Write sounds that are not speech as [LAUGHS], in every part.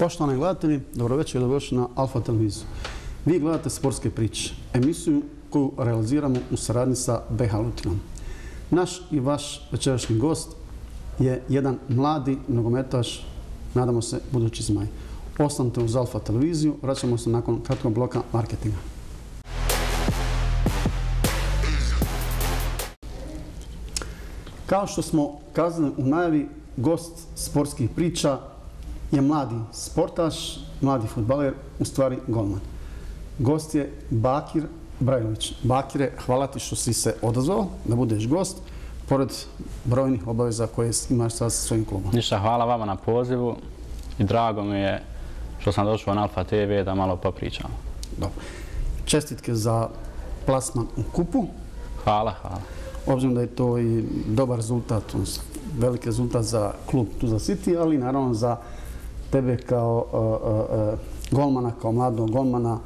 Poštovani gledatelji, dobroveče i dobrodošli na Alfa televiziju. Vi gledate Sportske priče, emisiju koju realiziramo u saradnji sa BH Lutinom. Naš i vaš večerašnji gost je jedan mladi nogometaš, nadamo se, budući zmaj. Ostanite uz Alfa televiziju, vraćamo se nakon kratkog bloka marketinga. Kao što smo kazali u najavi, gost sportskih priča je mladi sportaš, mladi futbaler, u stvari golman. Gost je Bakir Brajlović. Bakire, hvala ti što si se odazvao da budeš gost, pored brojnih obaveza koje imaš sa svojim klubom. Ništa, hvala vama na pozivu i drago mi je što sam došao na Alfa TV da malo popričam. Dobro. Čestitke za plasman u kupu. Hvala, hvala. Obzirom da je to i dobar rezultat, veliki rezultat za klub Tuzla City, ali naravno za tebe kao uh, uh, golmana, kao mladog golmana,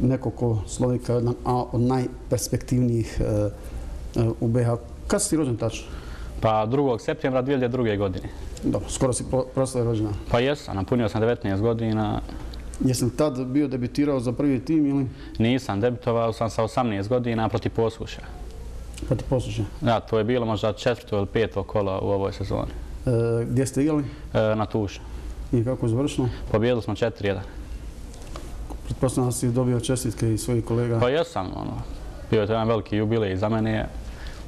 neko ko slovi kao jedan od najperspektivnijih uh, u BH. Kad si ti rođen tačno? Pa 2. septembra 2002. godine. Dobro, skoro si proslao rođena. Pa jesam, napunio sam 19 godina. Jesam tad bio debitirao za prvi tim ili? Nisam, debitovao sam sa 18 godina proti posluša. Proti posluša? Da, to je bilo možda četvrto ili peto kola u ovoj sezoni. E, gdje ste igrali? E, na Tuša. I kako je završeno? Smo 4-1. Pretpostavljam da si dobio čestitke i svojih kolega. Pa jesam, ono, bio je to jedan veliki jubilej za mene.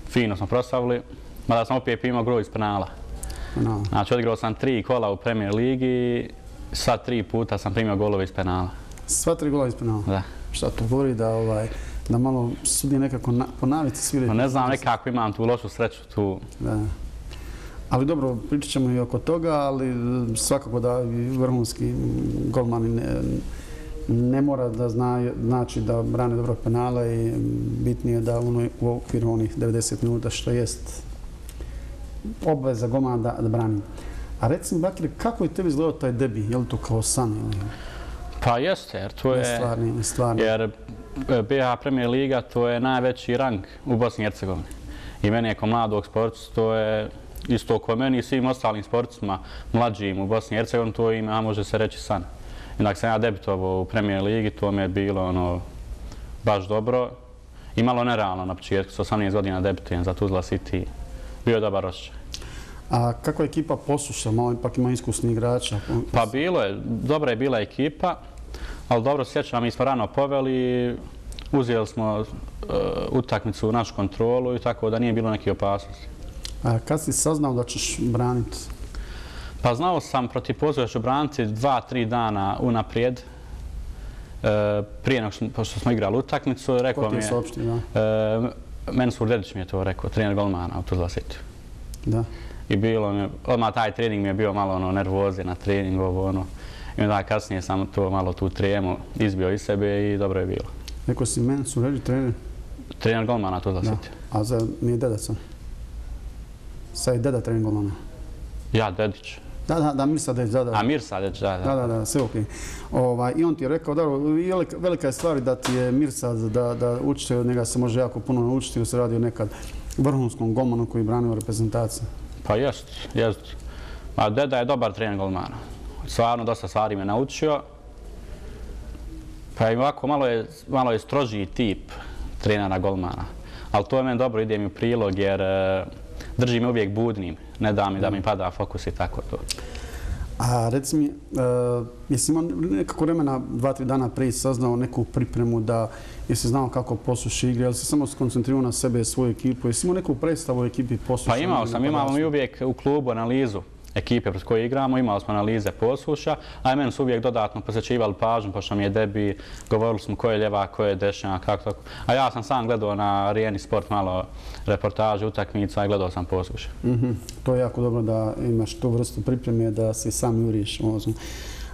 Fino smo proslavili, mada sam opet imao groj iz penala. No. Znači, odigrao sam tri kola u Premier Ligi, sad tri puta sam primio golove iz penala. Sva tri gola iz penala? Da. Šta to govori da ovaj, da malo sudi nekako na, po navici svirati? Pa ne znam, nekako imam tu lošu sreću tu. Da. Ali dobro, pričat ćemo i oko toga, ali svakako da vrhunski golmani ne, ne mora da zna, znači da brane dobro penale i bitnije da ono, u okviru onih 90 minuta što jest obveza golmana da, da brani. A recimo, Bakir, kako je tebi izgledao taj debi? Je li to kao san? Ili? Pa jeste, jer to je... Stvarni, stvarni. Jer e, BH Premier Liga to je najveći rang u Bosni i Hercegovini. I meni je kao mladog sporta to je isto kao meni i svim ostalim sportcima mlađim u Bosni i Hercegovini, to im, a može se reći san. I dakle sam ja debitovao u Premier Ligi, to mi je bilo ono, baš dobro. I malo nerealno na početku, sa 18 godina debitujem za Tuzla City. Bio je dobar osjećaj. A kako je ekipa posuša? Malo ipak ima iskusni igrača. Pa bilo je, dobra je bila ekipa, ali dobro sjećam, mi smo rano poveli, uzeli smo uh, utakmicu u našu kontrolu i tako da nije bilo neke opasnosti. A kad si saznao da ćeš braniti? Pa znao sam protiv pozove ću braniti dva, tri dana unaprijed. E, prije nego što, smo igrali utakmicu, rekao mi je... Saopšti, da. E, Mensur Dedić mi je to rekao, trener golmana u Tuzla City. Da. I bilo mi, odmah taj trening mi je bio malo ono, nervoze na treningu, ovo ono. I onda kasnije sam to malo tu tremu izbio iz sebe i dobro je bilo. Rekao si Mensur Dedić, trener? Trener golmana Tuzla Da. City. A za nije deda sam? Sad je deda trener golmana? Ja, Dedić. Da, da, da, Mirsa Dedić, da, da. A Mirsa Dedić, da, da. Da, da, da, sve okej. Ovaj, I on ti je rekao, da, velika, velika je stvar da ti je Mirsa, da, da učite od njega se može jako puno naučiti, jer se radi o nekad vrhunskom golmanu koji brani u reprezentaciji. Pa jest, jest. Ma deda je dobar trener golmana. Stvarno dosta stvari me naučio. Pa i ovako malo je, malo je strožiji tip trenera golmana. Ali to je meni dobro, ide mi u prilog jer e, drži me uvijek budnim. Ne da mi da mi pada fokus i tako to. A reci mi, uh, jesi imao nekako vremena, dva, tri dana prije saznao neku pripremu da jesi znao kako posuši igre, ali si samo skoncentrirao na sebe i svoju ekipu, jesi imao neku predstavu o ekipi posuša? Pa imao sam, imamo mi uvijek u klubu analizu ekipe pred koje igramo, imali smo analize posluša, a i meni su uvijek dodatno posjećivali pažnju, pošto mi je debi, govorili smo ko je ljeva, ko je dešnja, kako tako. A ja sam sam gledao na Rijeni Sport malo reportaže, utakmica i gledao sam posluša. Mm -hmm. To je jako dobro da imaš tu vrstu pripreme, da se sam juriš. Ozno.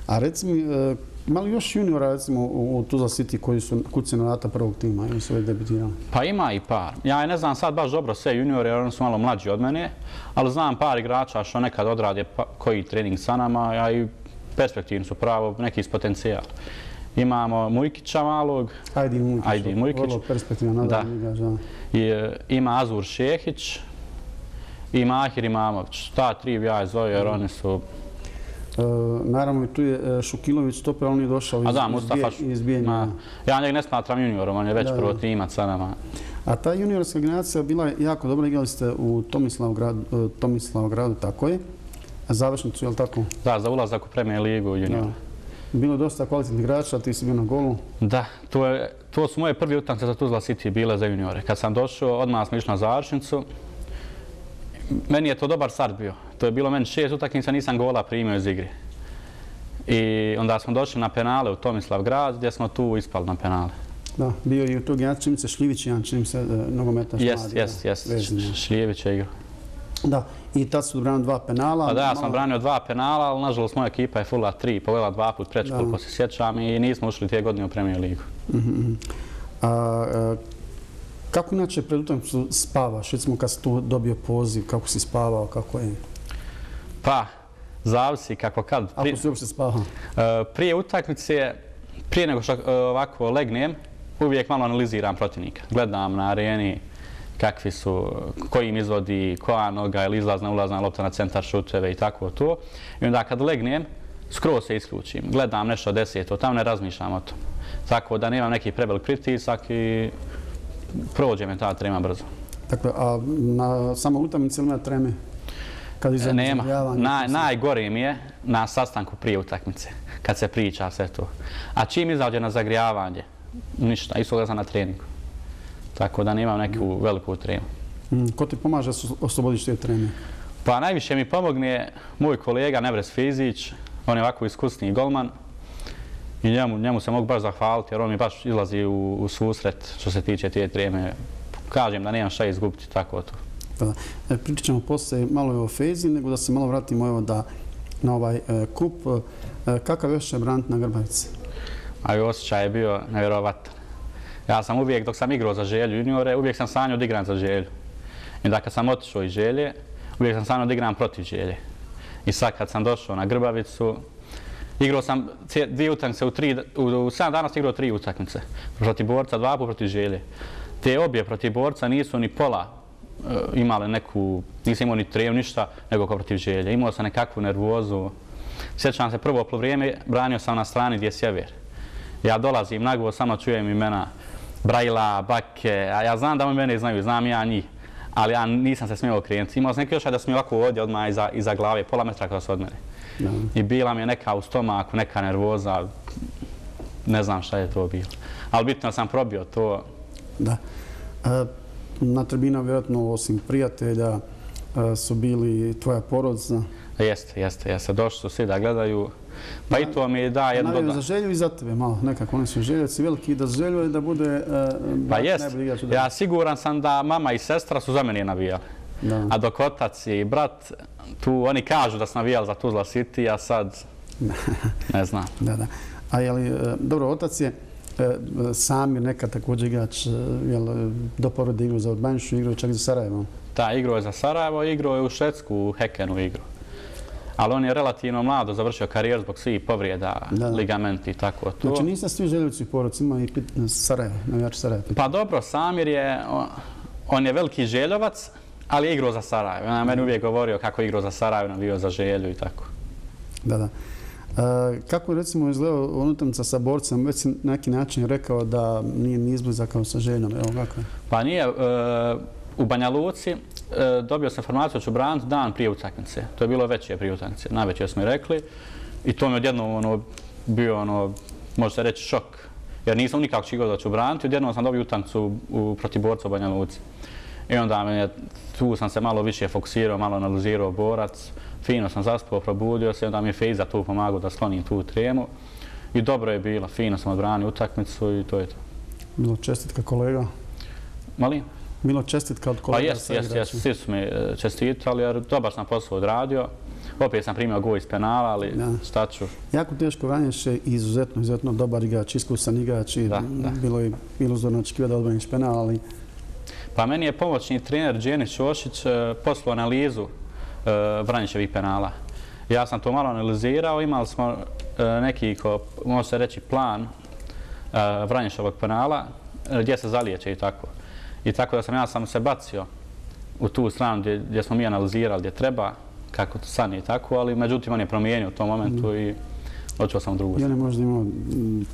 A reci mi, e, ima li još juniora recimo u Tuzla City koji su kuci na vrata prvog tima ili su već debitirali? Pa ima i par. Ja ne znam sad baš dobro sve juniore jer oni su malo mlađi od mene, ali znam par igrača što nekad odrade pa, koji trening sa nama, ja i perspektivni su pravo, neki iz potencijala. Imamo Mujkića malog. Ajdin Mujkić. Ajdin Mujkić. Vrlo perspektivan da. igrač, da. I, e, ima Azur Šehić i Mahir Imamović. Ta tri ja je zove jer oni su naravno i tu je e, Šukilović stoper, on je došao A da, iz, Mustafa, izbijenja. ja njeg ne smatram juniorom, on je već Da, prvo timac sa nama. A ta juniorska generacija bila je jako dobra, igrali ste u Tomislavgradu, e, Tomislavgradu tako je. Završnicu, je li tako? Da, za ulazak u Premier ligu juniora. Bilo je dosta kvalitetnih igrača, ti si bio na golu. Da, to, je, to su moje prvi utakmice za Tuzla City bile za juniore. Kad sam došao, odmah smo išli na završnicu. Meni je to dobar start bio. To je bilo meni šest utakmica, nisam gola primio iz igre. I onda smo došli na penale u Tomislav grad, gdje smo tu ispali na penale. Da, bio je i u tog jedan čini mi se Šljivić, se e, nogometaš Jes, mladi, jes, jes, vezani. Šljević je igrao. Da, i tad su branili dva penala. Pa da, ja malo- sam branio dva penala, ali nažalost moja ekipa je fulla tri, povedala dva put preč, koliko se sjećam, i nismo ušli tije godine u Premier ligu. Mhm, mhm. A, e, kako inače pred utakmicu spavaš? Recimo kad si tu dobio poziv, kako si spavao, kako je? Pa, zavisi kako kad. Ako si uopšte spavao? E, Prije utakmice, prije nego što e, ovako legnem, uvijek malo analiziram protivnika. Gledam na areni kakvi su, koji im izvodi, koja noga ili izlazna, ulazna lopta na centar šuteve i tako to. I onda kad legnem, skroz se isključim. Gledam nešto deseto, tamo ne razmišljam o tom. Tako da nemam neki prevelik pritisak i prođe me ta trema brzo. Dakle, a na samoj utakmici ili ima treme? Kad iza E, Nema. Naj, najgore mi je na sastanku prije utakmice, kad se priča sve to. A čim izađe na zagrijavanje, ništa, isto da sam na treningu. Tako da nemam neku veliku tremu. Mm, Ko ti pomaže da oslobodiš te treme? Pa najviše mi pomogne moj kolega Nevres Fizić, on je ovako iskusni golman i njemu, njemu se mogu baš zahvaliti jer on mi baš izlazi u, u susret što se tiče te treme. Kažem da nemam šta izgubiti, tako to. Da. E, pričat ćemo poslije malo o Fezi, nego da se malo vratimo evo da na ovaj e, kup. E, kakav još je brant na Grbavici? A i osjećaj je bio nevjerovatan. Ja sam uvijek, dok sam igrao za želju juniore, uvijek sam sanjao da igram za želju. I onda kad sam otišao iz želje, uvijek sam sanjao da igram protiv želje. I sad kad sam došao na Grbavicu, igrao sam dvije utakmice u tri, u, u 7 dana sam igrao tri utakmice. Protiv borca, dva puta protiv želje. Te obje protiv borca nisu ni pola e, imale neku, nisam imao ni trev, ništa, nego kao protiv želje. Imao sam nekakvu nervozu. Sjećam se prvo vrijeme, branio sam na strani gdje je sjever. Ja dolazim nagovo, samo čujem imena Brajla, Bake, a ja znam da oni mene znaju, znam ja njih. Ali ja nisam se smio okrenuti. Imao sam neki još da sam mi ovako ovdje odmah iza, iza glave, pola metra kada su od mene. Da. I bila mi je neka u stomaku, neka nervoza, ne znam šta je to bilo. Ali bitno sam probio to. Da. E, na tribina vjerojatno osim prijatelja e, su bili tvoja porodica. Jeste, jeste, jeste. Došli su svi da gledaju. Pa i to mi da jedno Navijaju doda... za želju i za tebe malo, nekako oni su željaci veliki da željuje da bude e, Pa jest. najbolji igrač u Ja siguran sam da mama i sestra su za mene navijali. Da. A dok otac i brat, tu oni kažu da su navijali za Tuzla City, a sad [LAUGHS] ne znam. Da, da. A je li, e, dobro, otac je e, sam je nekad također igrač, e, jel, do porode igrao za Odbanjšu, igrao čak i za Sarajevo. Da, igrao je za Sarajevo, igrao je u Švedsku, u Hekenu igrao. Ali on je relativno mlado završio karijer zbog svih povrijeda, Da, ligamenti i tako to. Znači niste svi željevci u porodici, ima i pit, Sarajevo, navijač Sarajevo. Pa dobro, Samir je, on je veliki željovac, ali je igrao za Sarajevo. On je meni uvijek govorio kako je igrao za Sarajevo, navio za želju i tako. Da, da. E, kako recimo izgledao unutarnica sa borcem, već si na neki način rekao da nije ni izbliza kao sa željom, evo kako je. Pa nije, e, u Banja Luci e, dobio sam informaciju da ću dan prije utakmice. To je bilo veće prije utakmice, najveće smo i rekli. I to mi je odjednom ono, bio, ono, može se reći, šok. Jer nisam nikako čigao da ću braniti, odjednom sam dobio utakmicu protiv borca u Banja Luci. I onda me tu sam se malo više fokusirao, malo analizirao borac. Fino sam zaspao, probudio se, onda mi je Fejza tu pomagao da sklonim tu tremu. I dobro je bilo, fino sam odbranio utakmicu i to je to. Bilo čestitka kolega. Malim? Bilo čestitka od Pa kolega jes, sa jes, jes, igračima. svi su mi e, čestitali jer dobar sam posao odradio. Opet sam primio gol iz penala, ali Da. šta ću? Jako teško Vanješ je izuzetno, izuzetno dobar igrač, iskusan igrač i Da, da. bilo je iluzorno očekivati da odbraniš penal, ali Pa meni je pomoćni trener Đenić Ošić e, poslao analizu e, Vranjićevih penala. Ja sam to malo analizirao, imali smo e, neki, ko, može se reći, plan e, Vranjićevog penala, e, gdje se zalijeće i tako. I tako da sam ja sam se bacio u tu stranu gdje, gdje smo mi analizirali gdje treba, kako to sad i tako, ali međutim on je promijenio u tom momentu i očeo sam drugu on je možda imao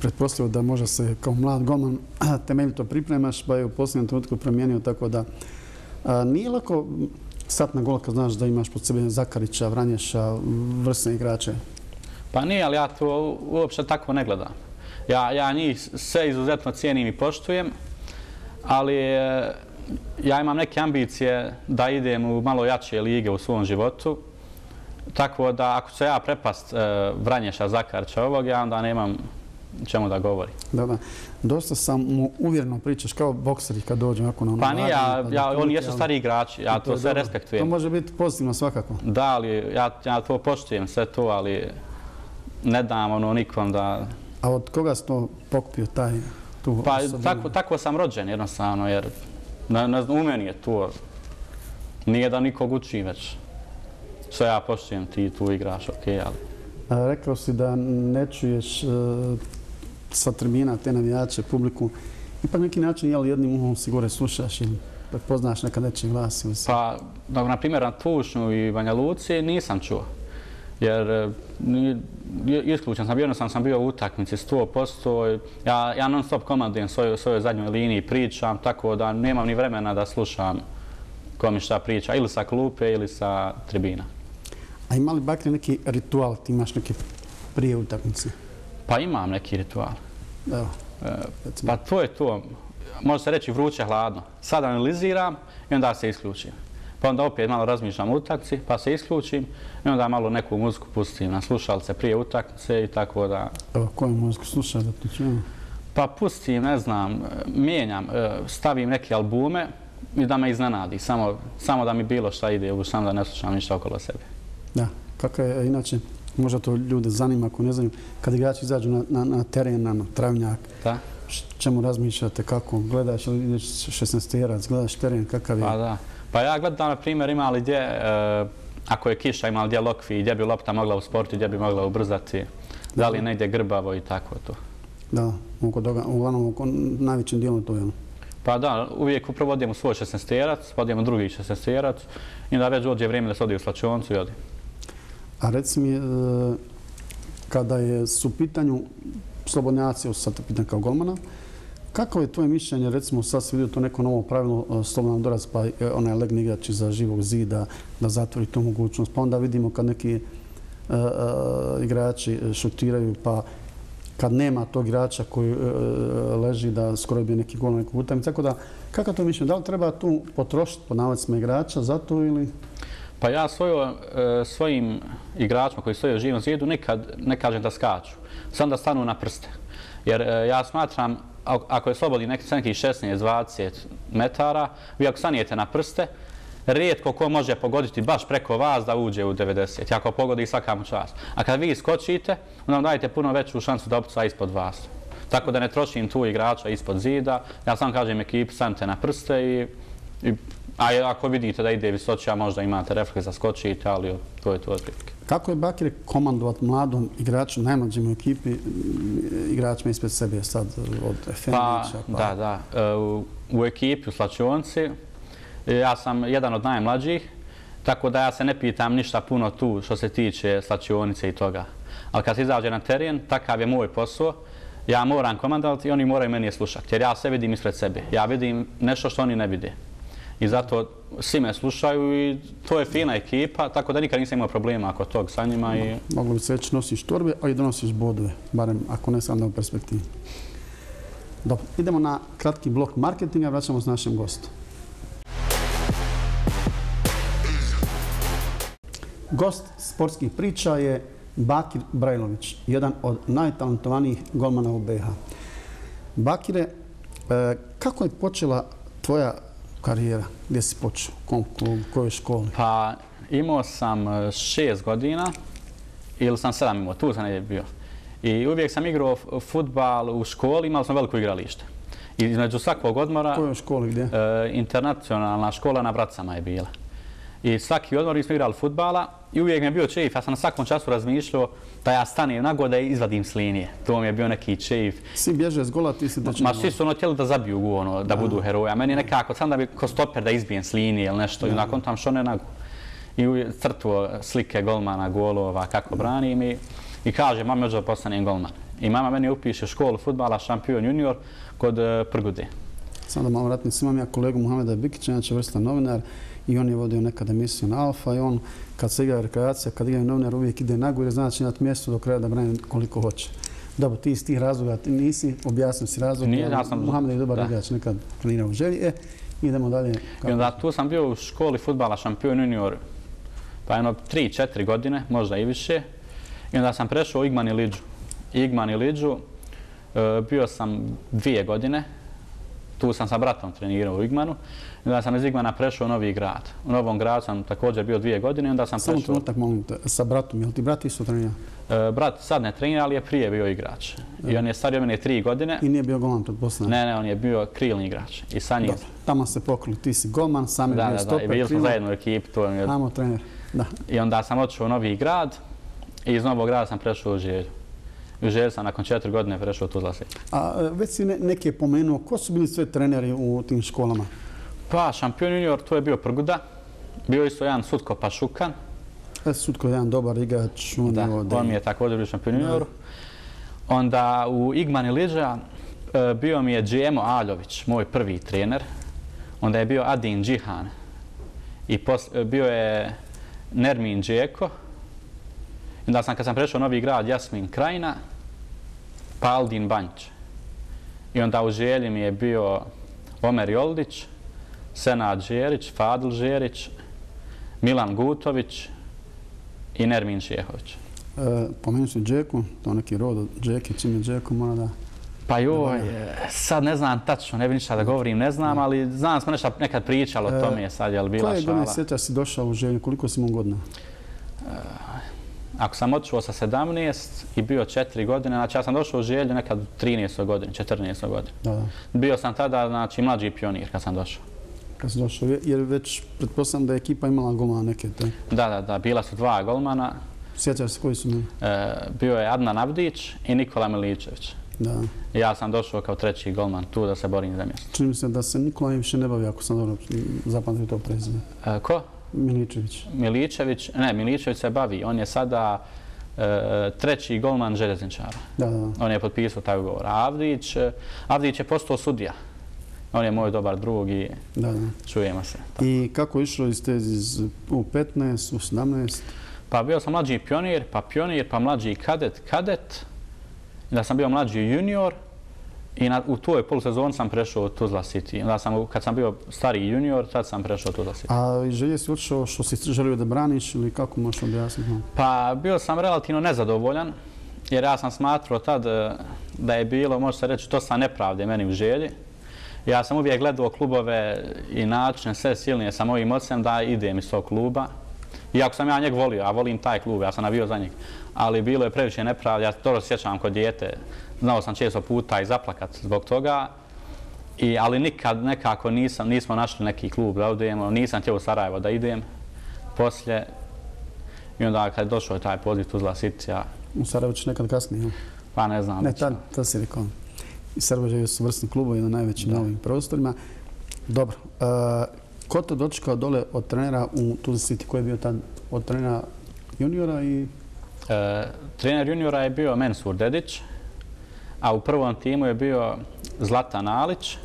pretpostavio da može se kao mlad golman [CLEARS THROAT] temeljito pripremaš, pa je u posljednjem trenutku promijenio, tako da nije lako sat na gol kad znaš da imaš pod sebe Zakarića, Vranješa, vrsne igrače. Pa nije, ali ja to uopšte tako ne gledam. Ja, ja njih sve izuzetno cijenim i poštujem, ali e, ja imam neke ambicije da idem u malo jače lige u svom životu. Tako da ako se ja prepast e, Vranješa Zakarća ovog, ja onda nemam čemu da govori. Dobro. Dosta sam mu uvjerno pričaš kao bokseri kad dođem ako na ono... Pa nije, ja, pa ja, oni jesu stari igrači, ja to, to sve respektujem. To može biti pozitivno svakako. Da, ali ja, ja to poštujem sve to, ali ne dam ono nikom da... A od koga si to pokupio taj tu Pa tako, tako sam rođen jednostavno, jer ne, ne znam, u meni je to. Nije da nikog učim već. Sve ja poštujem, ti tu igraš, okej, ali... A, rekao si da ne čuješ uh, sa tribina te navijače, publiku. Ipak neki način, jel, jednim umom si gore slušaš ili poznaš nekad nečiji glas ili si? Pa, na primjer, na Tušnju i Banja Luci nisam čuo jer e, isključen sam, jednostavno sam bio u utakmici 100%. Ja, ja non stop komandujem svojoj, svojoj zadnjoj liniji, pričam, tako da nemam ni vremena da slušam ko mi šta priča, ili sa klupe ili sa tribina. A ima li Bakri neki ritual, ti imaš neke prije utakmice? Pa imam neki ritual. Evo. E, pa to je to, može se reći vruće hladno. Sad analiziram i onda se isključim pa onda opet malo razmišljam utakci, pa se isključim i onda malo neku muziku pustim na slušalce prije utakce i tako da... Evo, koju muziku slušaš da ti čujem? Pa pustim, ne znam, mijenjam, e, stavim neke albume i da me iznenadi, samo, samo da mi bilo šta ide, samo da ne slušam ništa okolo sebe. Da, kako je inače, možda to ljude zanima ako ne znaju, kad igrači izađu na, na, na teren, na travnjak, da. čemu razmišljate, kako gledaš ili ideš 16-terac, gledaš teren, kakav je? Pa da. Pa ja gledam, na primjer, ima li gdje, e, ako je kiša, ima li gdje lokvi, gdje bi lopta mogla u sportu, gdje bi mogla ubrzati, da li negdje grbavo i tako to. Da, oko toga, uglavnom, oko najvećim dijelom to je ono. Pa da, uvijek upravo odijemo svoj 16-terac, odijemo drugi 16-terac i da već dođe vrijeme da se odije u slačioncu i odi. A reci mi, e, kada je su pitanju slobodnjaci, sad te pitan kao golmana, Kako je tvoje mišljenje, recimo sad se vidio to neko novo pravilo, e, slobodan doraz, pa e, onaj legni igrač za živog zida, da zatvori tu mogućnost, pa onda vidimo kad neki uh, uh, igrači šutiraju, pa kad nema tog igrača koji uh, leži da skoro bi neki gol na nekog utakmicu. Tako da, kako to mišljenje? Da li treba tu potrošiti po navacima igrača za to ili... Pa ja svojo, e, svojim igračima koji stoje u živom zidu nikad ne kažem da skaču. Sam da stanu na prste. Jer e, ja smatram ako je slobodni neki neki 16-20 metara, vi ako stanijete na prste, rijetko ko može pogoditi baš preko vas da uđe u 90. Ako pogodi svaka mu čast. A kad vi skočite, onda vam dajete puno veću šansu da opca ispod vas. Tako da ne trošim tu igrača ispod zida. Ja sam kažem ekipi, stanite na prste i, i a ako vidite da ide visoća, možda imate refleks da skočite, ali to je to otprilike. Kako je Bakir komandovat mladom igraču, najmlađim u ekipi, igračima ispred sebe sad od Efendića? Pa, pa, da, da. E, u, u ekipi u Slačionci, ja sam jedan od najmlađih, tako da ja se ne pitam ništa puno tu što se tiče Slačionice i toga. Ali kad se izađe na teren, takav je moj posao, ja moram komandovati i oni moraju meni slušati, jer ja se vidim ispred sebe. Ja vidim nešto što oni ne vide. I zato svi me slušaju i to je fina ekipa, tako da nikad nisam imao problema oko tog sa njima. I... Moglo bi se već nosiš torbe, a i donosiš bodove, barem ako ne sam da u perspektivi. Dobro, idemo na kratki blok marketinga, vraćamo s našem gostom. Gost sportskih priča je Bakir Brajlović, jedan od najtalentovanijih golmana u BH. Bakire, e, kako je počela tvoja karijera? Gdje si počeo? Kom klubu? Kojoj školi? Pa imao sam e, šest godina ili sam sedam imao, tu sam ne bio. I uvijek sam igrao futbal u školi, imao sam veliko igralište. I između svakog odmora... Kojoj školi gdje? E, internacionalna škola na Bracama je bila. I svaki odmor smo igrali futbala i uvijek mi je bio čeif. Ja sam na svakom času razmišljao da ja stanem na god da izvadim s linije. To mi je bio neki čeif. Svi bježe s gola, ti si da Ma svi su ono htjeli da zabiju gu, ono, da budu heroja. Meni je nekako, sam da bi ko stoper da izbijem s linije ili nešto. I nakon tam što ne nagu. i crtuo slike golmana, golova, kako branim i, i kaže, mama još da postanem golman. I mama meni upiše školu futbala, šampion junior kod e, Prgude. Samo da malo vratim, imam ja kolegu Muhameda Bikića, znači vrsta novinar, i on je vodio nekad emisiju na Alfa i on kad se igra rekreacija, kad igra novinar uvijek ide nagore, znači imati mjesto do kraja da brani koliko hoće. Dobro, ti iz tih razloga ti nisi objasnio si razlog. Nije, ja sam... Muhammed je dobar igrač, nekad trenirao u želji. E, idemo dalje. I onda tu sam bio u školi futbala šampion junior pa jedno 3-4 godine, možda i više. I onda sam prešao u Igman i Lidžu. Igman i Lidžu e, bio sam dvije godine. Tu sam sa bratom trenirao u Igmanu. Onda sam iz Igmana prešao u Novi grad. U Novom gradu sam također bio dvije godine. Onda sam Samo prešao... trenutak, molim te, sa bratom. Je li ti brat isto trenirao? E, brat sad ne trenira, ali je prije bio igrač. I on je stario mene tri godine. I nije bio golman pretpostavljeno? Ne, ne, on je bio krilni igrač. I sa njim... Tamo se pokrili, ti si golman, sam je da, bio da, stoper, Da, i bili smo zajedno u ekipu. To je... Amo trener, da. I onda sam otišao u Novi grad i iz Novog grada sam prešao u Želju. U Želju sam nakon četiri godine prešao u Tuzla. A e, već si ne, neke pomenuo, ko su bili sve treneri u tim školama? Pa, šampion junior, to je bio Prguda. Bio isto jedan Sutko Pašukan. E, Sutko je jedan dobar igrač. On, da, je ovdje. on mi je također bio šampion junior. Onda u Igman i Liđa e, bio mi je Džemo Aljović, moj prvi trener. Onda je bio Adin Džihan. I pos, e, bio je Nermin Džeko. Onda sam, kad sam prešao Novi grad, Jasmin Krajina, pa Aldin Banć. I onda u želji mi je bio Omer Joldić, Senad Žerić, Fadil Žerić, Milan Gutović i Nermin Šehović. E, Pomenuo si Džeku, to neki rod od Džeke, čim je Džeku mora da... Pa joj, sad ne znam tačno, ne bi ništa da govorim, ne znam, ali znam smo nešto nekad pričalo o tome, sad je li bila šala. Koje godine sjeta si došao u želju, koliko si mu godina? Ako sam otišao sa 17 i bio 4 godine, znači ja sam došao u želju nekad u 13. godini, 14. godini. Da, da. Bio sam tada, znači, mlađi pionir kad sam došao. Kad si došao, jer već pretpostavljam da je ekipa imala golmana neke. Da, da, da, bila su dva golmana. Sjećaš se koji su mi? E, bio je Adnan Avdić i Nikola Miličević. Da. Ja sam došao kao treći golman tu da se borim za mjesto. Čini mi se da se Nikola više ne bavi ako sam dobro zapamtio to prezime. E, ko? Miličević. Miličević, ne, Miličević se bavi. On je sada e, treći golman železničara. Da, da, da. On je potpisao taj ugovor. A Avdić, Avdić je postao sudija. On je moj dobar drug i da, da. čujemo se. I kako išlo iz te iz, u 15, u 17? Pa bio sam mlađi pionir, pa pionir, pa mlađi kadet, kadet. Da sam bio mlađi junior i na, u toj polusezoni sam prešao u Tuzla City. Da sam, kad sam bio stari junior, tad sam prešao u Tuzla City. A želje si učio što si želio da braniš ili kako možeš objasniti? Pa bio sam relativno nezadovoljan jer ja sam smatrao tad e, da je bilo, može se reći, to sa nepravde meni u želji. Ja sam uvijek gledao klubove i načine sve silnije sa mojim ocem da idem iz tog kluba. Iako sam ja njeg volio, a volim taj klub, ja sam navio za njeg. Ali bilo je previše nepravde, ja dobro sjećam kod dijete. Znao sam često puta i zaplakat zbog toga. I, ali nikad nekako nisam, nismo našli neki klub da odemo. Nisam htio u Sarajevo da idem. Poslije, i onda kad je došao taj poziv Tuzla Sicija... U Sarajevo ćeš nekad kasnije, Pa ne znam. Ne, tad, tad si rekao i Srbođe su vrstni klubovi na najvećim novim prostorima. Dobro. Uh, ko te dočekao dole od trenera u Tuzla City? Ko je bio tad od trenera juniora i... E, trener juniora je bio Mensur Dedić, a u prvom timu je bio Zlatan Alić,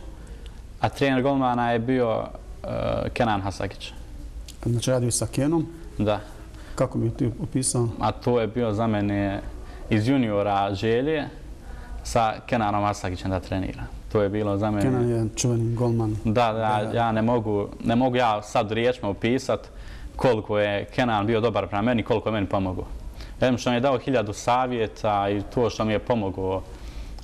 a trener golmana je bio e, Kenan Hasakić. Znači radio sa Kenom? Da. Kako bi ti opisao? A to je bio za mene iz juniora želje, sa Kenanom Asagićem da trenira. To je bilo za mene... Kenan je čuveni golman. Da, da, ja ne mogu, ne mogu ja sad riječima opisat koliko je Kenan bio dobar prema meni, koliko je meni pomogao. Jednom što mi je dao hiljadu savjeta i to što mi je pomogao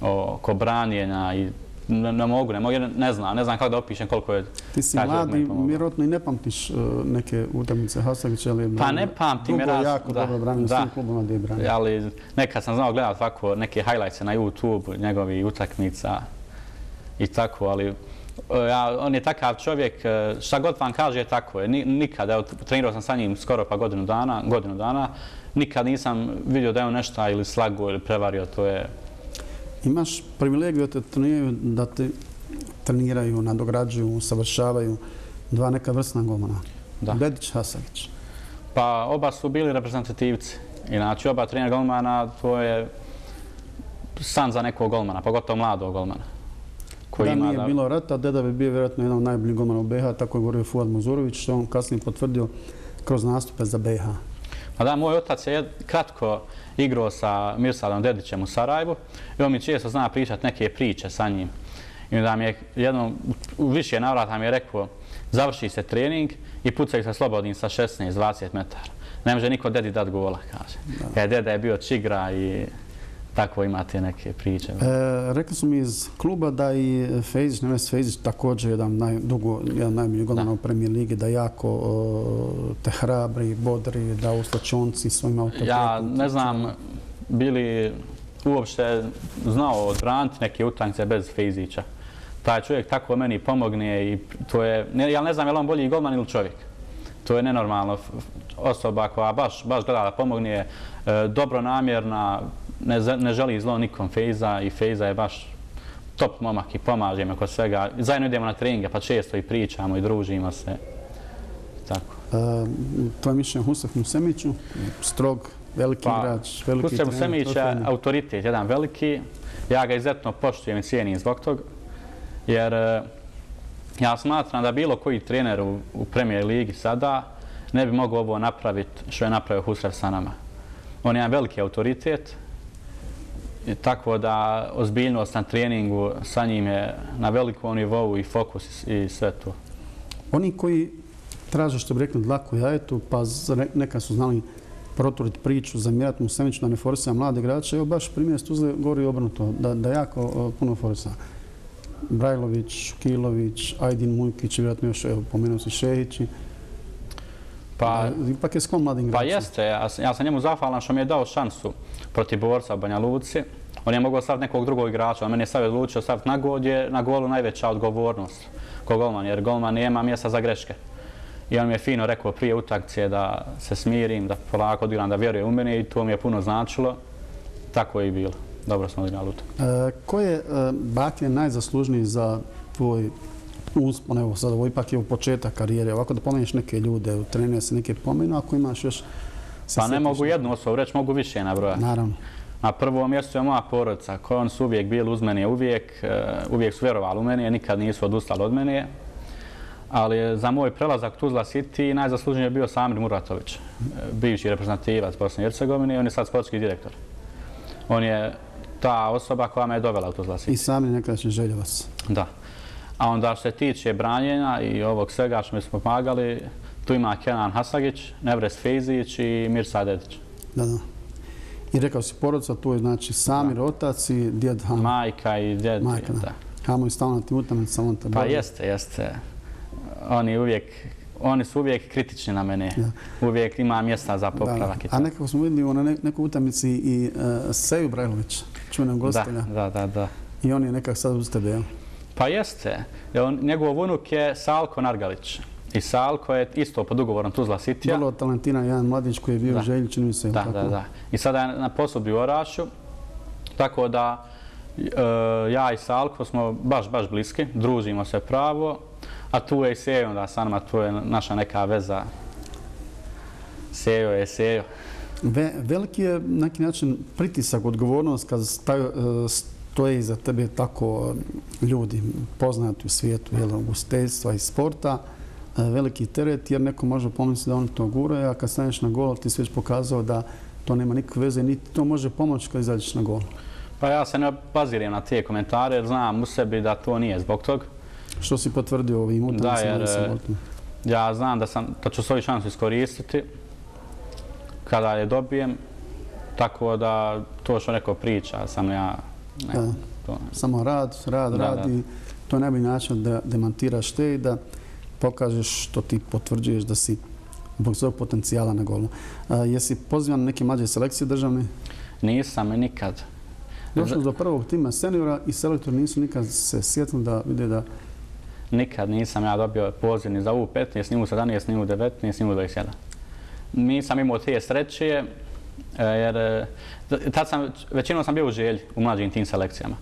oko branjenja i ne, ne mogu, ne mogu, ne znam, ne znam kako da opišem koliko je... Ti si mladi, vjerojatno i ne pamtiš uh, neke utakmice Hasavića, ali... Pa ne pamtim, jer... Dugo jako da, dobro branio svim klubama gdje je branio. Ali nekad sam znao gledati ovako neke highlights na YouTube, njegovi utakmica i tako, ali ja, on je takav čovjek, e, šta god vam kaže tako je. Nikad, evo, trenirao sam sa njim skoro pa godinu dana, godinu dana, nikad nisam vidio da je on nešto ili slago ili prevario, to je imaš privilegiju da te treniraju, da te treniraju, nadograđuju, savršavaju dva neka vrstna golmana. Da. Bedić, Hasavić. Pa oba su bili reprezentativci. Inače, oba trener golmana, to je san za nekog golmana, pogotovo mladog golmana. da nije bilo rata, deda bi bio vjerojatno jedan od najboljih golmana u BiH, tako je govorio Fuad Muzurović, što on kasnije potvrdio kroz nastupe za BiH. Pa da, moj otac je kratko igrao sa Mirsadom Dedićem u Sarajevu i on mi često zna pričati neke priče sa njim. I onda mi je jedno, u više navrata mi je rekao, završi se trening i pucaju se slobodnim sa 16-20 metara. Ne može niko dedi dat gola, kaže. Kada deda je bio čigra i tako imate neke priče. E, rekli su mi iz kluba da i Fejzić, Neves Fejzić, također jedan, naj, dugo, jedan najbolji golman u premijer ligi, da jako o, te hrabri, bodri, da u slačonci svojim autoritetom. Ja ne znam, bili uopšte znao odbraniti neke utakmice bez Fejzića. Taj čovjek tako meni pomogne i to je, ne, ja ne znam je li on bolji golman ili čovjek. To je nenormalno osoba koja baš, baš gleda da pomogne, e, dobro namjerna, ne, ne želi zlo nikom Fejza i Fejza je baš top momak i pomaže me kod svega. Zajedno idemo na treninge pa često i pričamo i družimo se. Tako. E, to je mišljenje Husef Musemiću, strog, veliki pa, igrač, veliki trener. Husef Musemić je autoritet, jedan veliki. Ja ga izuzetno poštujem i cijenim zbog tog. Jer e, ja smatram da bilo koji trener u, u premijer ligi sada ne bi mogao ovo napraviti što je napravio Husrev sa nama. On je jedan veliki autoritet, tako da ozbiljnost na treningu sa njim je na velikom nivou i fokus i sve to. Oni koji traže što bi rekli dlaku jajetu, pa neka su znali proturiti priču, zamjerati mu semično da ne forsira mlade igrače, evo baš primjer Stuzle govori obrnuto, da, da jako puno forsira. Brajlović, Kilović, Ajdin Mujkić, vjerojatno još evo, pomenuo se Šehići. Pa, ipak je sklon mladim. Pa jeste, ja, ja sam njemu zahvalan što mi je dao šansu protiv borca Banja Luci. On je mogao staviti nekog drugog igrača, a meni je stavio odlučio staviti na gol, je na golu najveća odgovornost ko golman, jer golman nema mjesta za greške. I on mi je fino rekao prije utakcije da se smirim, da polako odigram, da vjeruje u mene i to mi je puno značilo. Tako je i bilo. Dobro smo odigrali utak. E, ko je e, Batije najzaslužniji za tvoj uspon? Evo sad ovo ipak je u početak karijere. Ovako da pomeniš neke ljude, u trenere se neke pomenu, ako imaš još... Pa ne mogu jednu osobu reći, mogu više nabrojati. Naravno. Na prvom mjestu je moja porodica, koji on su uvijek bili uz mene, uvijek, e, uvijek su vjerovali u mene, nikad nisu odustali od mene. Ali za moj prelazak Tuzla City najzaslužniji je bio Samir Muratović, e, bivši reprezentativac Bosne i Hercegovine i on je sad sportski direktor. On je ta osoba koja me je dovela u Tuzla City. I Samir nekadašnji željevac. Da. A onda što se tiče branjenja i ovog svega što mi smo pomagali, tu ima Kenan Hasagić, Nevres Fejzić i Mirsa Dedić. Da, da. I rekao si porodica, tu je znači Samir, otac i djed Hamo. Majka i djed. Majka, da. Hamo je stavno na tim utamicama, on te Pa jeste, jeste. Oni uvijek, oni su uvijek kritični na mene. Uvijek ima mjesta za popravak. A nekako smo vidjeli na nekoj utamici i uh, Seju Brajlović, čuvenog gostelja. Da, da, da. I on je nekak sad uz tebe, jel? Pa jeste. Njegov unuk je Salko Nargalić. I Salko je isto pod ugovorom Tuzla City-a. Vrlo talentina, jedan mladić koji je bio čini se. Da, da, da. I sada je na posudbi u Orašu. Tako da e, ja i Salko smo baš, baš bliski, družimo se pravo. A tu je i Sejo, da sa nama, tu je naša neka veza. Sejo je Sejo. Ve, veliki je neki način pritisak, odgovornost kad staju, e, stoje iza tebe tako ljudi poznati u svijetu, jel, ugostiteljstva i sporta. E, veliki teret jer neko može pomisliti da oni to guraju, a kad staneš na gol ti si već pokazao da to nema nikakve veze, niti to može pomoći kad izađeš na gol. Pa ja se ne baziram na te komentare jer znam u sebi da to nije zbog tog. Što si potvrdio ovim utakmicama? Da, jer e, ja znam da, sam, da ću svoju šansu iskoristiti kada je dobijem, tako da to što neko priča, sam ja... Ne, da. To, Samo rad, rad, da, rad i to je najbolji način da demantiraš te i da pokažeš što ti potvrđuješ da si zbog svog potencijala na golu. A, jesi pozivan na neke mlađe selekcije državne? Nisam nikad. Došli do prvog tima seniora i selektor nisu nikad se sjetili da vide da... Nikad nisam ja dobio poziv ni za U15, ni U17, ni U19, ni U21. Nisam imao te sreće, jer e, tad sam, većinom sam bio u želji u mlađim tim selekcijama.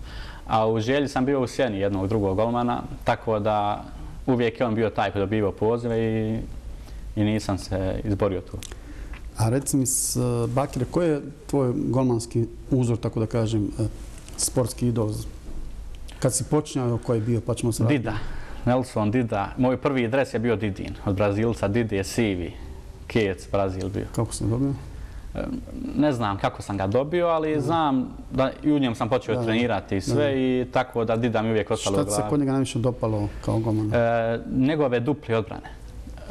A u želji sam bio u sjeni jednog drugog golmana, tako da uvijek je on bio taj koji dobivao pozive i, i nisam se izborio tu. A reci mi, e, Bakire, koji je tvoj golmanski uzor, tako da kažem, e, sportski idol? Kad si počinjao, koji je bio, pa ćemo se vratiti. Dida. Nelson Dida. Moj prvi dres je bio Didin. Od Brazilca Didi je Sivi. Kijec, Brazil bio. Kako si dobio? Ne znam kako sam ga dobio, ali znam da i u njem sam počeo trenirati i sve i tako da Dida mi uvijek ostalo u glavi. Šta se kod njega najviše dopalo kao golman? E, njegove dupli odbrane.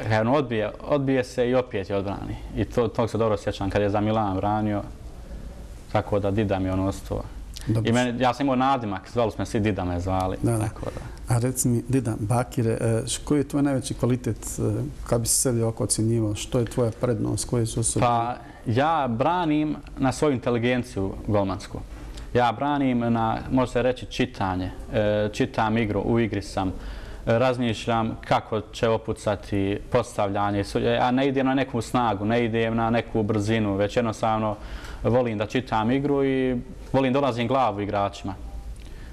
Kad odbije, odbije se i opet je odbrani. I to, tog se dobro sjećam kad je za Milan branio. Tako da Dida mi je on ostao. I meni, ja sam imao nadimak, zvali smo svi Dida me zvali. Da, da. Tako da. A reci mi, Dida, Bakire, e, koji je tvoj najveći kvalitet, e, kad bi se sebi oko ocjenjivao, što je tvoja prednost, koje su osobe? Pa ja branim na svoju inteligenciju golmansku. Ja branim na, može se reći, čitanje. E, čitam igru, u igri sam e, razmišljam kako će opucati postavljanje. Ja ne idem na neku snagu, ne idem na neku brzinu, već jednostavno volim da čitam igru i volim da dolazim glavu igračima.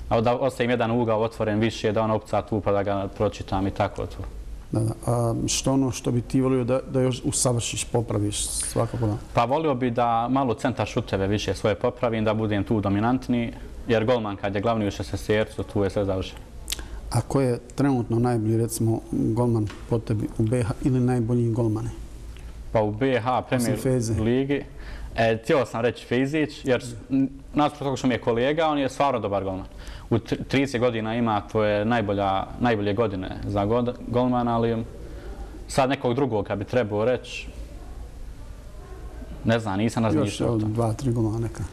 A da ostavim jedan ugao otvoren više, da on opuca tu pa da ga pročitam i tako to. Da, da. A što ono što bi ti volio da, da još usavršiš, popraviš svakako da? Pa volio bi da malo centar šuteve više svoje popravim, da budem tu dominantni, jer golman kad je glavni u šestjercu, tu je sve završeno. A ko je trenutno najbolji, recimo, golman po tebi u BH ili najbolji golmane? Pa u BH premier ligi, e, htio sam reći Fizić, jer naspred toga što mi je kolega, on je stvarno dobar golman. U 30 godina ima tvoje najbolja, najbolje godine za golman, ali sad nekog drugog kad bi trebao reći, ne znam, nisam razmišljao o tom. Još dva, tri golmana neka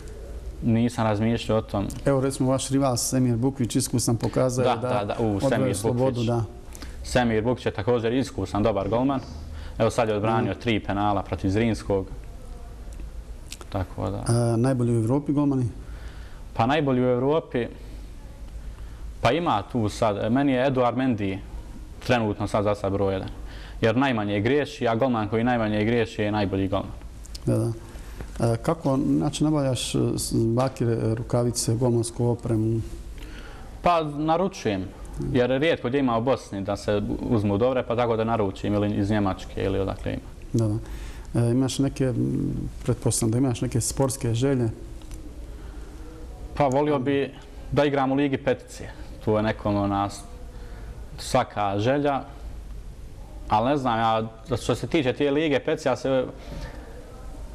nisam razmišljao o tom. Evo recimo vaš rival Semir Bukvić iskusan pokazao da, da, da, u, Semir slobodu. Da. Semir Bukvić je također iskusan, dobar golman. Evo sad je odbranio tri penala protiv Zrinskog. Tako da. A, najbolji u Evropi golmani? Pa najbolji u Evropi, pa ima tu sad, meni je Eduard Mendy trenutno sad za sad broj jedan. Jer najmanje griješi, a golman koji najmanje griješi je najbolji golman. Da, da. Kako znači, nabavljaš e, bakire, rukavice, golmansku opremu? Pa naručujem. Jer rijetko gdje ima u Bosni da se uzmu dobre, pa tako da naručim ili iz Njemačke ili odakle ima. Da, da. E, imaš neke, pretpostavljam da imaš neke sportske želje? Pa volio bi da igram u Ligi peticije. Tu je nekom od nas svaka želja. Ali ne znam, ja, što se tiče tije Lige peticije, ja se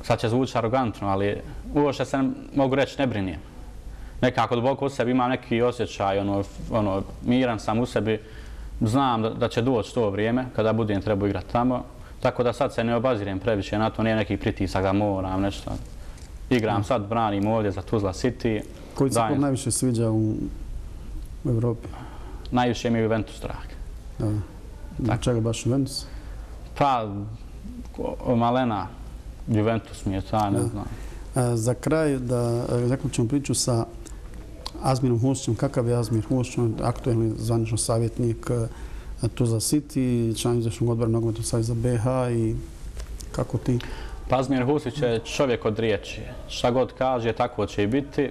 sad će zvuči arogantno, ali uošte se mogu reći ne brinijem. Nekako duboko u sebi imam neki osjećaj, ono, ono, miran sam u sebi, znam da, da će doći to vrijeme kada budem trebao igrati tamo. Tako da sad se ne obazirem previše na to, nije neki pritisak da moram nešto. Igram sad, branim ovdje za Tuzla City. Koji se dajem... najviše sviđa u, Evropi? Najviše mi je Juventus drag. Da. Zbog čega baš Juventus? Pa, Malena, Juventus mi je ta, ne znam. E, za kraj da zaključimo priču sa Azmirom Hušćem. Kakav je Azmir Hušć, aktuelni zvanično savjetnik Tuzla za City, član izvršnog odbora nogometnog savjeza BH i kako ti? Pazmir Husić je čovjek od riječi. Šta god kaže, tako će i biti.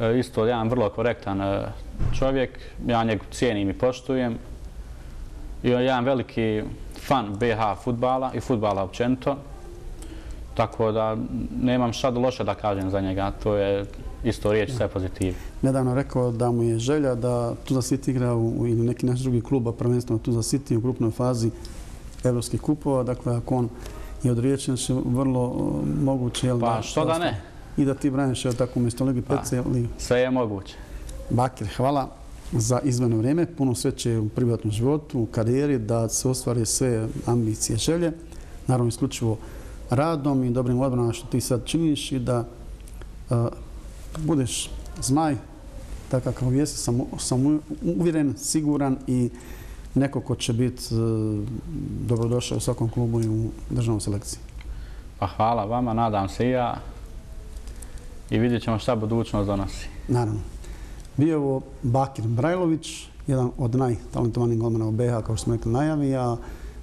E, isto jedan vrlo korektan e, čovjek. Ja njeg cijenim i poštujem. I on je jedan veliki fan BH futbala i futbala općenito. Tako da nemam šta loše da kažem za njega. To je isto riječ, sve pozitiv. Nedavno rekao da mu je želja da Tuzla City igra u ili neki naš drugi klub, a prvenstveno Tuzla City u grupnoj fazi evropskih kupova. Dakle, ako on je od riječi, znači vrlo moguće. Jel, pa što da ne? I da ti braniš je tako umjesto Ligi pa, PC. Sve je moguće. Bakir, hvala za izmeno vrijeme. Puno sreće u privatnom životu, u karijeri, da se ostvari sve ambicije, želje. Naravno, isključivo radom i dobrim odbranama što ti sad činiš i da uh, budeš zmaj, tako kao jesi, sam, sam uvjeren, siguran i neko ko će biti uh, dobrodošao u svakom klubu i u državnom selekciji. Pa hvala vama, nadam se i ja i vidjet ćemo šta budućnost donosi. Naravno. Bio je ovo Bakir Brajlović, jedan od najtalentovanijih golmana u BH, kao što smo rekli najavi, a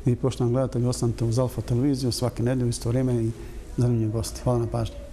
Vi, poštovani gledatelji, ostanite uz Alfa televiziju svake nedelje u isto vrijeme i zanimljivi gosti. Hvala na pažnji.